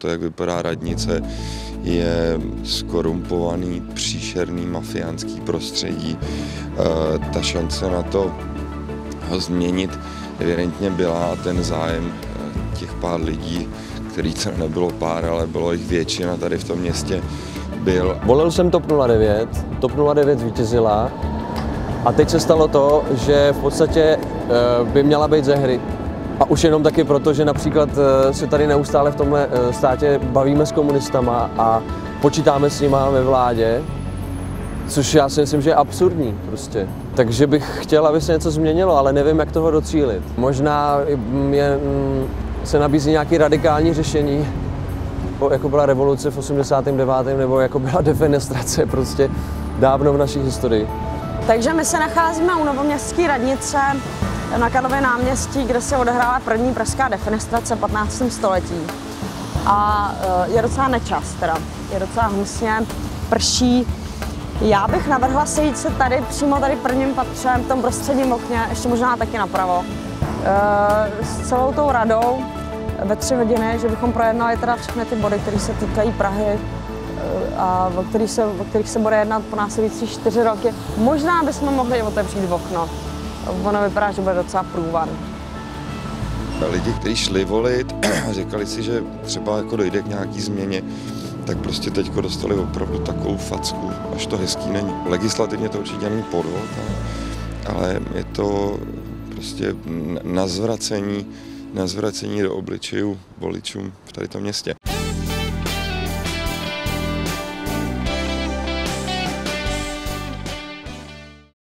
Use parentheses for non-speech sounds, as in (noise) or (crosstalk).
to, jak vypadá radnice, je skorumpovaný, příšerný mafiánský prostředí. Eh, ta šance na to ho změnit evidentně byla a ten zájem eh, těch pár lidí, který to nebylo pár, ale bylo jich většina tady v tom městě, byl. Volil jsem TOP 09, TOP 09 zvítězila a teď se stalo to, že v podstatě eh, by měla být ze hry. A už jenom taky proto, že například eh, se tady neustále v tomhle eh, státě bavíme s komunistama a počítáme s nima ve vládě, což já si myslím, že je absurdní prostě. Takže bych chtěl, aby se něco změnilo, ale nevím, jak toho docílit. Možná je, mm, se nabízí nějaké radikální řešení, jako byla revoluce v 89. nebo jako byla (laughs) defenestrace prostě dávno v naší historii. Takže my se nacházíme u novoměstské radnice na Karlově náměstí, kde se odehrála první pražská defenestrace v 15. století. A eh, je docela nečas teda, je docela hnusně, prší. Já bych navrhla sejít se tady, přímo tady prvním patře, v tom prostředním okně, ještě možná taky napravo, eh, s celou tou radou ve tři hodiny, že bychom projednali teda všechny ty body, které se týkají Prahy, a o kterých se, o kterých se bude jednat po následující čtyři roky. Možná bychom mohli otevřít okno. Ono vypadá, že bude docela průvan. Lidi, kteří šli volit, (clears throat) říkali si, že třeba jako dojde k nějaký změně, tak prostě teď dostali opravdu takovou facku, až to hezký není. Legislativně to určitě není podvod, ale, je to prostě na zvracení, na zvracení do obličejů voličům v tady tom městě.